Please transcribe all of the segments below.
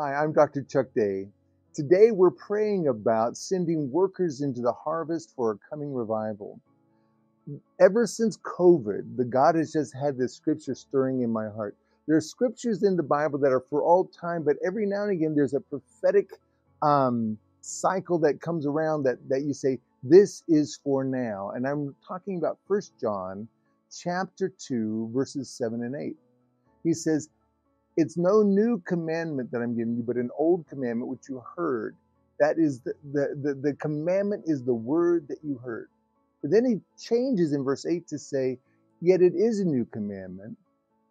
Hi, I'm Dr. Chuck Day. Today we're praying about sending workers into the harvest for a coming revival. Ever since COVID, the God has just had this scripture stirring in my heart. There are scriptures in the Bible that are for all time, but every now and again there's a prophetic um, cycle that comes around that, that you say, this is for now. And I'm talking about First John chapter 2, verses 7 and 8. He says, It's no new commandment that I'm giving you, but an old commandment which you heard. That is the, the, the, the commandment is the word that you heard. But then he changes in verse 8 to say, Yet it is a new commandment,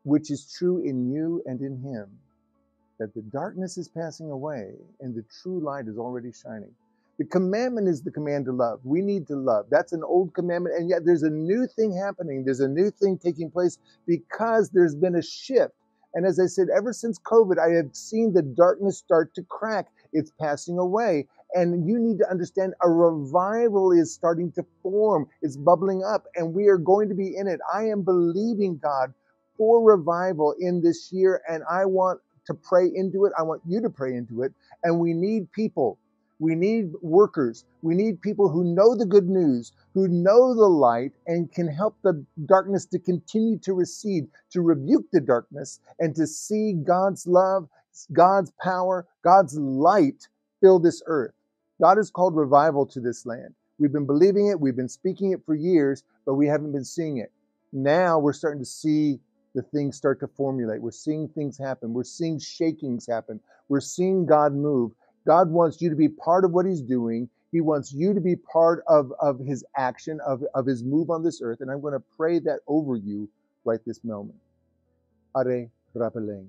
which is true in you and in him, that the darkness is passing away and the true light is already shining. The commandment is the command to love. We need to love. That's an old commandment, and yet there's a new thing happening. There's a new thing taking place because there's been a shift. And as I said, ever since COVID, I have seen the darkness start to crack. It's passing away. And you need to understand a revival is starting to form, it's bubbling up, and we are going to be in it. I am believing God for revival in this year, and I want to pray into it. I want you to pray into it. And we need people we need workers. We need people who know the good news, who know the light, and can help the darkness to continue to recede, to rebuke the darkness, and to see God's love, God's power, God's light fill this earth. God has called revival to this land. We've been believing it, we've been speaking it for years, but we haven't been seeing it. Now we're starting to see the things start to formulate. We're seeing things happen. We're seeing shakings happen. We're seeing God move. God wants you to be part of what He's doing. He wants you to be part of, of His action, of, of His move on this earth. And I'm going to pray that over you right this moment. Are Rapeleng.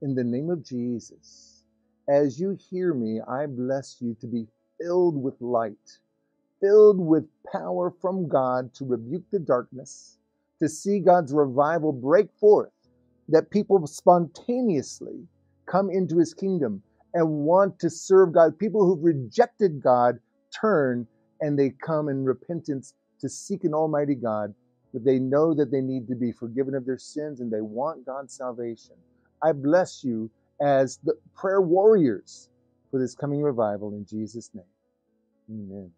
In the name of Jesus, as you hear me, I bless you to be filled with light, filled with power from God to rebuke the darkness, to see God's revival break forth, that people spontaneously come into his kingdom and want to serve God. People who've rejected God turn and they come in repentance to seek an almighty God, but they know that they need to be forgiven of their sins and they want God's salvation. I bless you as the prayer warriors for this coming revival in Jesus' name. Amen.